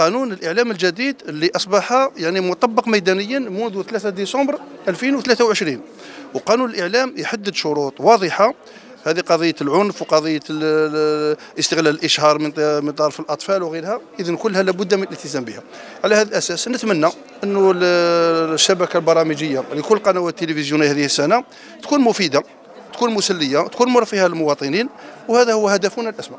قانون الإعلام الجديد اللي أصبح يعني مطبق ميدانيا منذ 3 ديسمبر 2023 وقانون الإعلام يحدد شروط واضحة. هذه قضية العنف وقضية استغلال الإشهار من طرف الأطفال وغيرها اذا كلها لابد من الالتزام بها. على هذا الأساس نتمنى انه الشبكة البرامجية لكل قنوات التلفزيونيه هذه السنة تكون مفيدة تكون مسلية تكون مرفهة للمواطنين وهذا هو هدفنا الاسمى